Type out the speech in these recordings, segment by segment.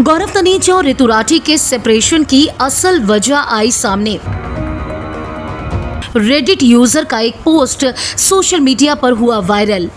गौरव तनेजा और ऋतु राठी के सेपरेशन की असल वजह आई सामने। रेडिट यूज़र का एक पोस्ट सोशल मीडिया पर हुआ वायरल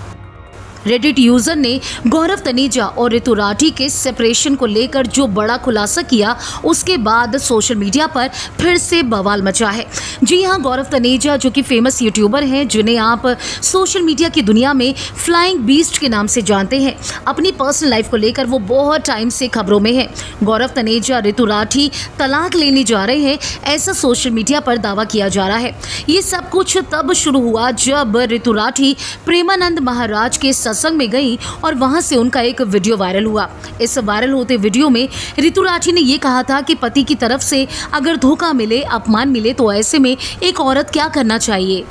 रेडिट यूज़र ने गौरव तनेजा और ऋतु राठी के सेपरेशन को लेकर जो बड़ा खुलासा किया, उसके बाद सोशल मीडिया पर फिर से बवाल मचा है। जी हाँ गौरव तनेजा, जो कि फ़ेमस यूट्यूबर हैं, जिन्हें आप सोशल मीडिया की दुनिया में फ्लाइंग बीस्ट के नाम से जानते हैं। अपनी पर्सनल लाइफ को लेकर वो बहुत टाइम से खबरों में है। गौरव तनेजा ऋतु राठी तलाक लेने जा रहे हैं। ऐसा सोशल मीडिया पर दावा किया जा रहा है। ये सब कुछ तब शुरू हुआ जब ऋतु राठी प्रेमानंद महाराज के सत्संग में गई और वहाँ से उनका एक वीडियो वायरल हुआ। इस वायरल होते वीडियो में ऋतु राठी ने ये कहा था कि पति की तरफ़ से अगर धोखा मिले, अपमान मिले तो ऐसे में एक औरत क्या करना चाहिए?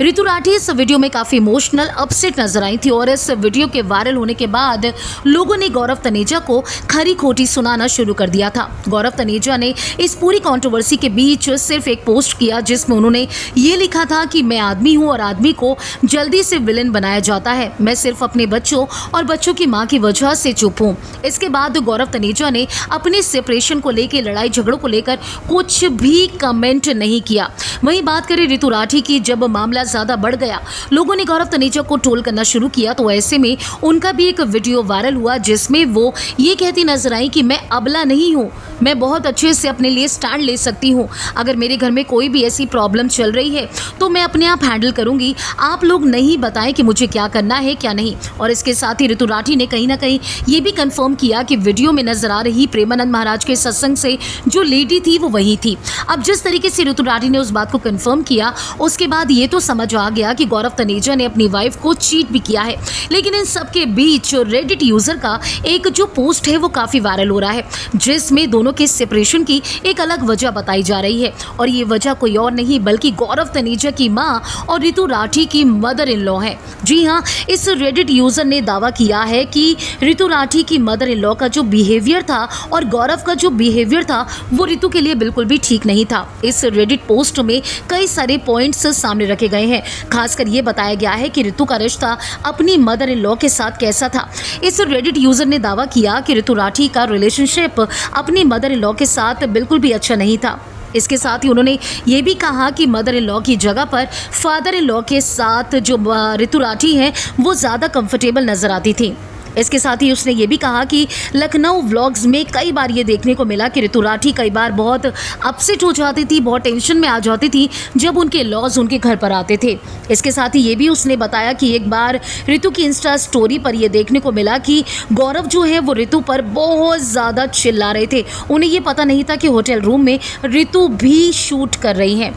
ऋतु राठी, इस वीडियो में काफ़ी इमोशनल अपसेट नज़र आई थी और इस वीडियो के वायरल होने के बाद लोगों ने गौरव तनेजा को खरी खोटी सुनाना शुरू कर दिया था। गौरव तनेजा ने इस पूरी कंट्रोवर्सी के बीच सिर्फ़ एक पोस्ट किया जिसमें उन्होंने ये लिखा था कि मैं आदमी हूँ और आदमी को जल्दी से विलन बनाया जाता है। मैं सिर्फ़ अपने बच्चों और बच्चों की माँ की वजह से चुप हूँ। इसके बाद गौरव तनेजा ने अपने सेपरेशन को लेकर लड़ाई झगड़ों को लेकर कुछ भी कमेंट नहीं किया। वहीं बात करें ऋतु राठी की, जब मामला ज़्यादा बढ़ गया। लोगों ने गौरव तनेजा को ट्रोल करना शुरू किया तो ऐसे में उनका भी एक वीडियो वायरल हुआ, जिसमें वो ये कहती नज़र आई कि मैं अबला नहीं हूँ। मैं बहुत अच्छे से अपने लिए स्टैंड ले सकती हूँ। अगर मेरे घर में कोई भी ऐसी प्रॉब्लम चल रही है तो मैं अपने आप हैंडल करूँगी। आप लोग नहीं बताएँ कि मुझे क्या करना है, क्या नहीं। और इसके साथ ही ऋतु राठी ने कहीं ना कहीं ये भी कंफर्म किया कि वीडियो में नज़र आ रही प्रेमानंद महाराज के सत्संग से जो लेडी थी, वो वही थी। अब जिस तरीके से ऋतु राठी ने उस बात को कन्फर्म किया, उसके बाद ये तो समझ आ गया कि गौरव तनेजा ने अपनी वाइफ को चीट भी किया है। लेकिन इन सबके बीच रेडिट यूज़र का एक जो पोस्ट है, वो काफ़ी वायरल हो रहा है, जिसमें दोनों के सेपरेशन की एक अलग वजह बताई जा रही है। और ये वजह कोई और नहीं, बल्कि गौरव तनेजा की माँ और ऋतु राठी की मदर इन लॉ है। जी हाँ इस रेडिट यूज़र ने दावा किया है कि ऋतु राठी की मदर इन लॉ का जो बिहेवियर था और गौरव का जो बिहेवियर था, वो ऋतु के लिए बिल्कुल भी ठीक नहीं था। इस रेडिट पोस्ट में कई सारे पॉइंट्स सामने रखे गए हैं। खासकर ये बताया गया है कि ऋतु का रिश्ता अपनी मदर इन लॉ के साथ कैसा था। इस रेडिट यूज़र ने दावा किया कि ऋतु राठी का रिलेशनशिप अपनी मदर इन लॉ के साथ बिल्कुल भी अच्छा नहीं था। इसके साथ ही उन्होंने ये भी कहा कि मदर इन लॉ की जगह पर फादर इन लॉ के साथ जो ऋतु राठी हैं, वो ज़्यादा कंफर्टेबल नज़र आती थी। इसके साथ ही उसने ये भी कहा कि लखनऊ व्लॉग्स में कई बार ये देखने को मिला कि ऋतु राठी कई बार बहुत अपसेट हो जाती थी, बहुत टेंशन में आ जाती थी जब उनके लॉज उनके घर पर आते थे। इसके साथ ही ये भी उसने बताया कि एक बार ऋतु की इंस्टा स्टोरी पर यह देखने को मिला कि गौरव जो है वो ऋतु पर बहुत ज़्यादा चिल्ला रहे थे। उन्हें ये पता नहीं था कि होटल रूम में ऋतु भी शूट कर रही हैं।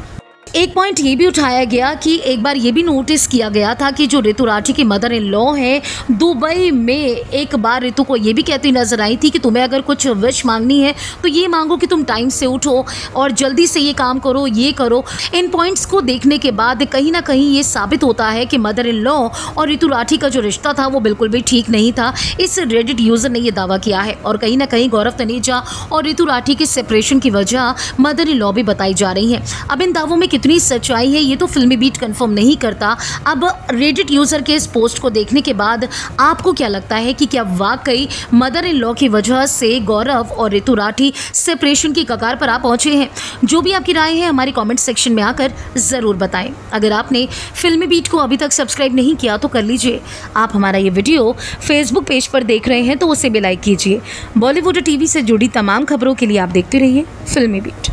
एक पॉइंट ये भी उठाया गया कि एक बार ये भी नोटिस किया गया था कि जो ऋतु राठी की मदर इन लॉ है, दुबई में एक बार ऋतु को ये भी कहती नज़र आई थी कि तुम्हें अगर कुछ विश मांगनी है तो ये मांगो कि तुम टाइम से उठो और जल्दी से ये काम करो, ये करो। इन पॉइंट्स को देखने के बाद कहीं ना कहीं ये साबित होता है कि मदर इन लॉ और ऋतु राठी का जो रिश्ता था, वो बिल्कुल भी ठीक नहीं था। इस रेडिट यूज़र ने यह दावा किया है और कहीं ना कहीं गौरव तनेजा और ऋतु राठी के सेपरेशन की वजह मदर इन लॉ भी बताई जा रही है। अब इन दावों में कितनी सच्चाई है, ये तो फिल्मी बीट कंफर्म नहीं करता। अब रेडिट यूज़र के इस पोस्ट को देखने के बाद आपको क्या लगता है कि क्या वाकई मदर इन लॉ की वजह से गौरव और ऋतु राठी सेपरेशन की कगार पर आप पहुँचे हैं? जो भी आपकी राय है, हमारे कमेंट सेक्शन में आकर ज़रूर बताएँ। अगर आपने फिल्मी बीट को अभी तक सब्सक्राइब नहीं किया तो कर लीजिए। आप हमारा ये वीडियो फेसबुक पेज पर देख रहे हैं तो उसे भी लाइक कीजिए। बॉलीवुड टीवी से जुड़ी तमाम खबरों के लिए आप देखते रहिए फिल्मी बीट।